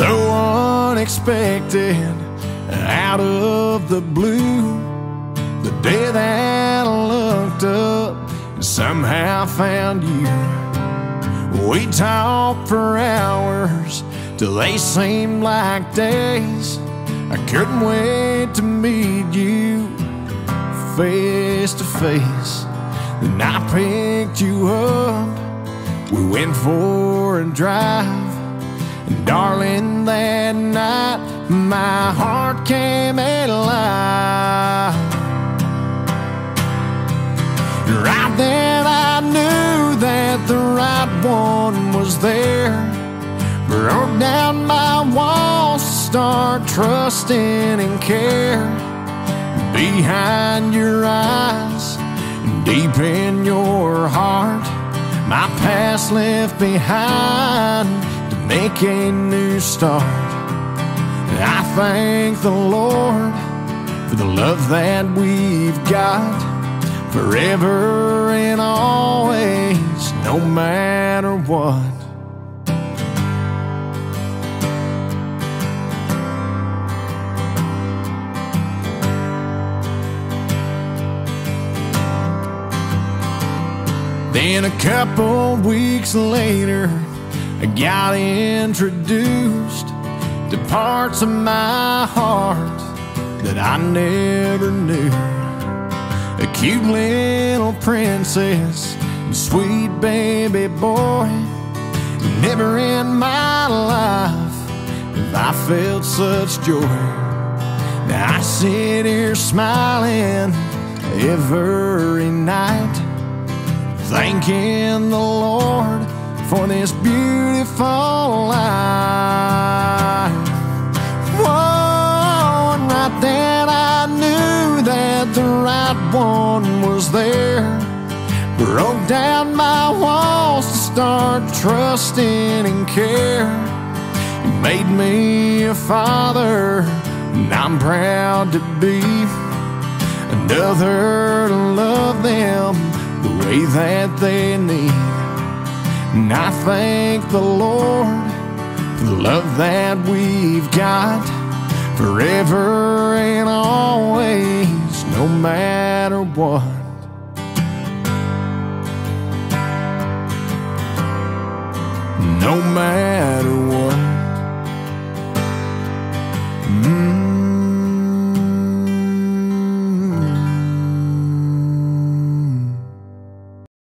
unexpected, out of the blue. The day that I looked up and somehow found you. We talked for hours till they seemed like days. I couldn't wait to meet you face to face. Then I picked you up. We went for a drive. And darling, that night my heart came alive. Right then I knew that the right one was there. Broke down my walls start trusting and care. Behind your eyes, deep in your heart, my past left behind make a new start. I thank the Lord for the love that we've got forever and always, no matter what. Then a couple weeks later, I got introduced to parts of my heart that I never knew. A cute little princess and sweet baby boy. Never in my life have I felt such joy. Now I sit here smiling every night thanking the Lord for this beautiful life. Whoa, right then I knew that the right one was there. Broke down my walls to start trusting and care. You made me a father, and I'm proud to be another to love them the way that they need. And I thank the Lord for the love that we've got forever and always, no matter what. No matter